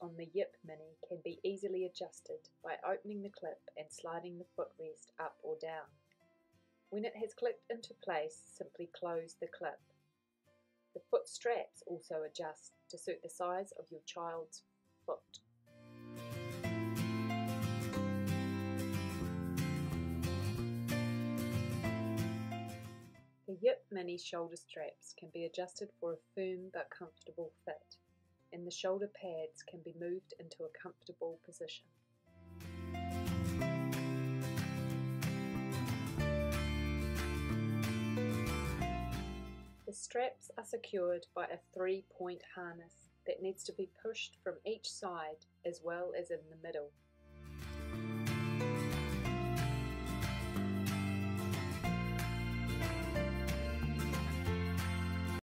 on the Yepp Mini can be easily adjusted by opening the clip and sliding the footrest up or down. When it has clicked into place, simply close the clip. The foot straps also adjust to suit the size of your child's foot. The Yepp Mini shoulder straps can be adjusted for a firm but comfortable fit, and the shoulder pads can be moved into a comfortable position. The straps are secured by a three-point harness that needs to be pushed from each side as well as in the middle.